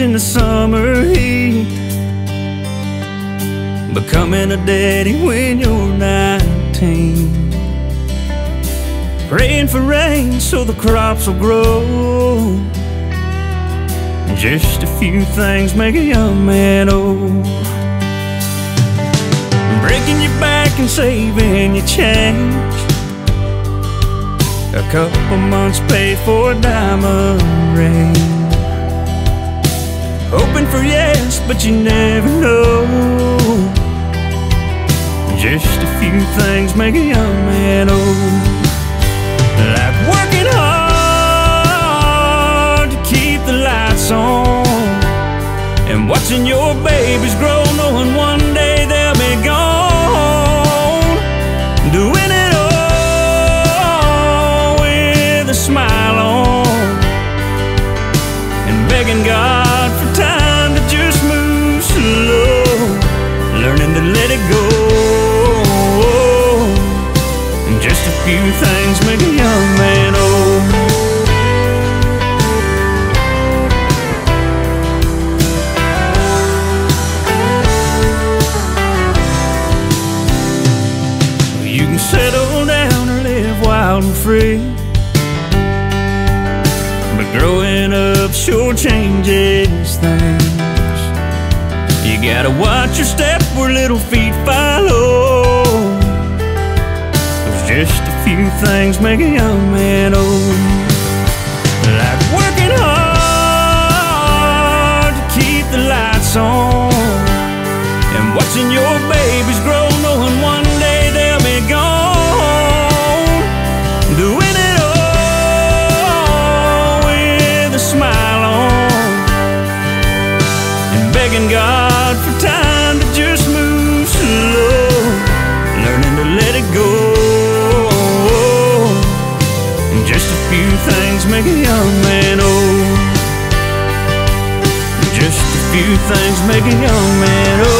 in the summer heat. Becoming a daddy when you're 19. Praying for rain so the crops will grow. Just a few things make a young man old. Breaking your back and saving your change. A couple months pay for a diamond ring. Hoping for yes, but you never know. Just a few things make a young man old. Like working hard to keep the lights on. And watching your babies grow, knowing one day they'll be gone. Doing it all with a smile on. And begging God for time to just move slow. Learning to let it go. And just a few things make a young man old. You can settle down or live wild and free. Growing up sure changes things. You gotta watch your step where little feet follow. There's just a few things make a young man old. Like working hard to keep the lights on. And watching your babies grow, And God for time to just move slow. Learning to let it go. And. Just a few things make a young man old. Just a few things make a young man old.